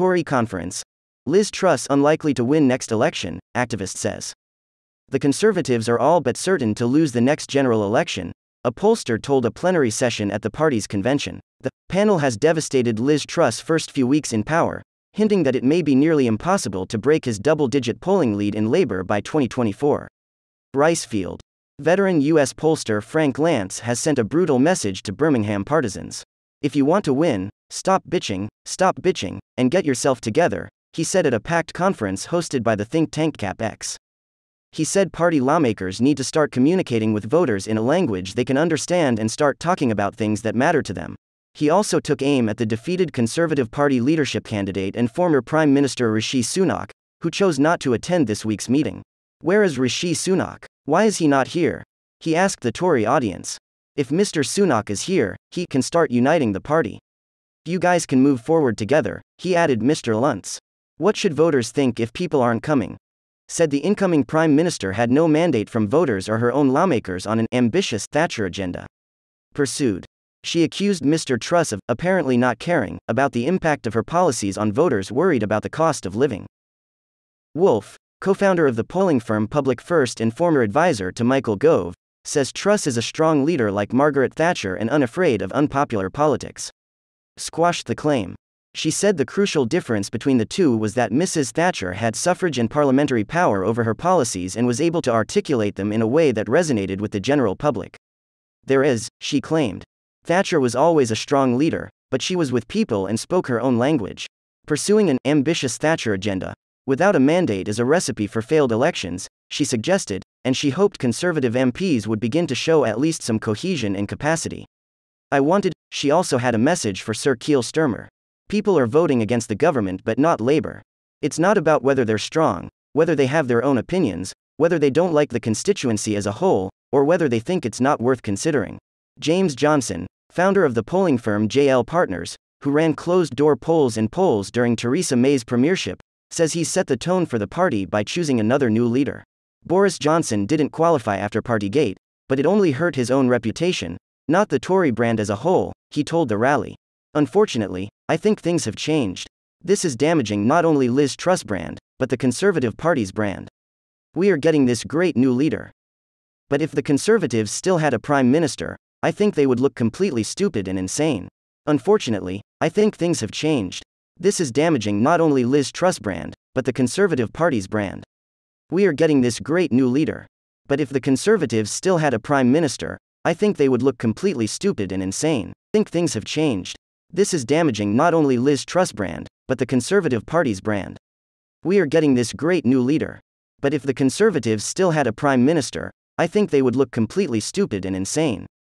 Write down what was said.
Tory conference. Liz Truss unlikely to win next election, activist says. The Conservatives are all but certain to lose the next general election, a pollster told a plenary session at the party's convention. The panel has devastated Liz Truss' first few weeks in power, hinting that it may be nearly impossible to break his double digit polling lead in Labour by 2024. Ricefield. Veteran U.S. pollster Frank Luntz has sent a brutal message to Birmingham partisans. If you want to win, stop bitching, stop bitching, and get yourself together, he said at a packed conference hosted by the think tank CapX. He said party lawmakers need to start communicating with voters in a language they can understand and start talking about things that matter to them. He also took aim at the defeated Conservative Party leadership candidate and former Prime Minister Rishi Sunak, who chose not to attend this week's meeting. Where is Rishi Sunak? Why is he not here? He asked the Tory audience. If Mr. Sunak is here, he can start uniting the party. You guys can move forward together, he added Mr. Luntz. What should voters think if people aren't coming? said the incoming prime minister had no mandate from voters or her own lawmakers on an ambitious Thatcher agenda. Pursued. She accused Mr. Truss of apparently not caring about the impact of her policies on voters worried about the cost of living. Wolf, co founder of the polling firm Public First and former advisor to Michael Gove, says Truss is a strong leader like Margaret Thatcher and unafraid of unpopular politics. Squashed the claim. She said the crucial difference between the two was that Mrs. Thatcher had suffrage and parliamentary power over her policies and was able to articulate them in a way that resonated with the general public. There is, she claimed. Thatcher was always a strong leader, but she was with people and spoke her own language. Pursuing an ambitious Thatcher agenda, without a mandate is a recipe for failed elections, she suggested, and she hoped Conservative MPs would begin to show at least some cohesion and capacity. I wanted, she also had a message for Sir Keir Starmer. People are voting against the government but not Labour. It's not about whether they're strong, whether they have their own opinions, whether they don't like the constituency as a whole, or whether they think it's not worth considering. James Johnson, founder of the polling firm JL Partners, who ran closed door polls and polls during Theresa May's premiership, says he set the tone for the party by choosing another new leader. Boris Johnson didn't qualify after Partygate, but it only hurt his own reputation, not the Tory brand as a whole, he told the rally. Unfortunately, I think things have changed. This is damaging not only Liz Truss' brand, but the Conservative Party's brand. We are getting this great new leader. But if the Conservatives still had a prime minister, I think they would look completely stupid and insane. Unfortunately, I think things have changed. This is damaging not only Liz Truss' brand, but the Conservative Party's brand. We are getting this great new leader. But if the Conservatives still had a prime minister, I think they would look completely stupid and insane. Think things have changed. This is damaging not only Liz Truss' brand, but the Conservative Party's brand. We are getting this great new leader. But if the Conservatives still had a prime minister, I think they would look completely stupid and insane.